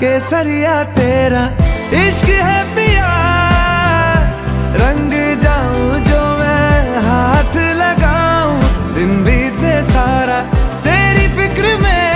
केसरिया तेरा इश्क है पिया। रंग जाऊँ जो मैं हाथ लगाऊँ। दिन बीते सारा तेरी फ़िक्र में।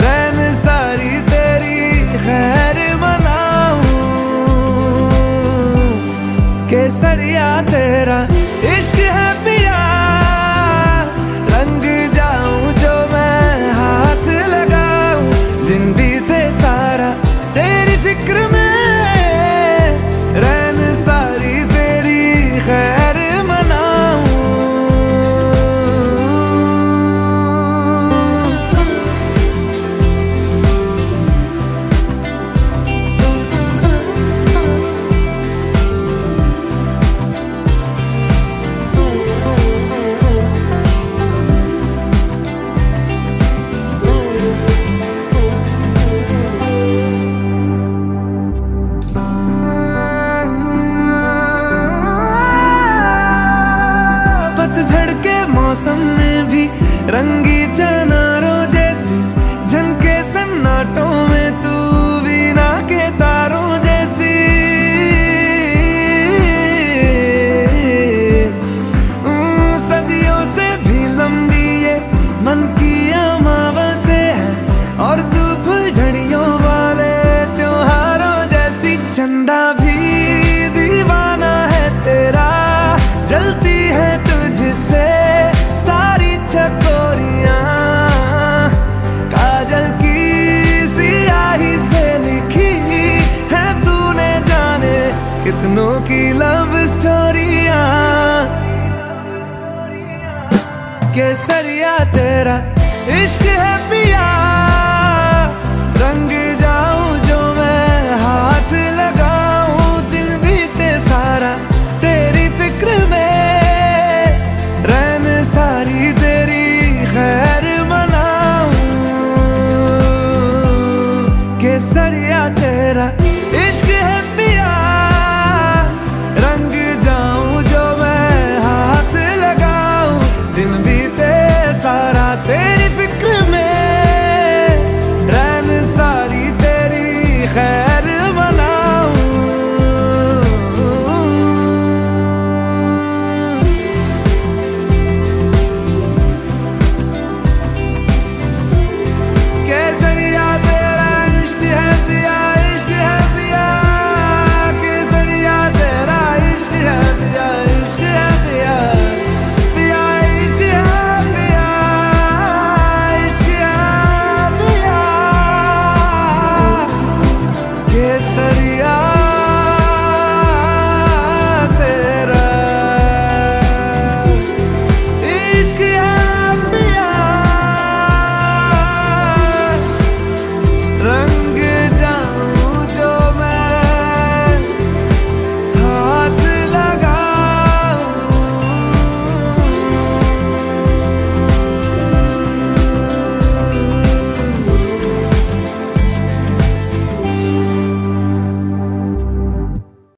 रैन सारी तेरी खैर मनाऊं। केसरिया तेरा रंगी चनारों जैसे झनके सन्नाटों कितनों की लव स्टोरिया केसरिया तेरा इश्क है पिया। ये सरिया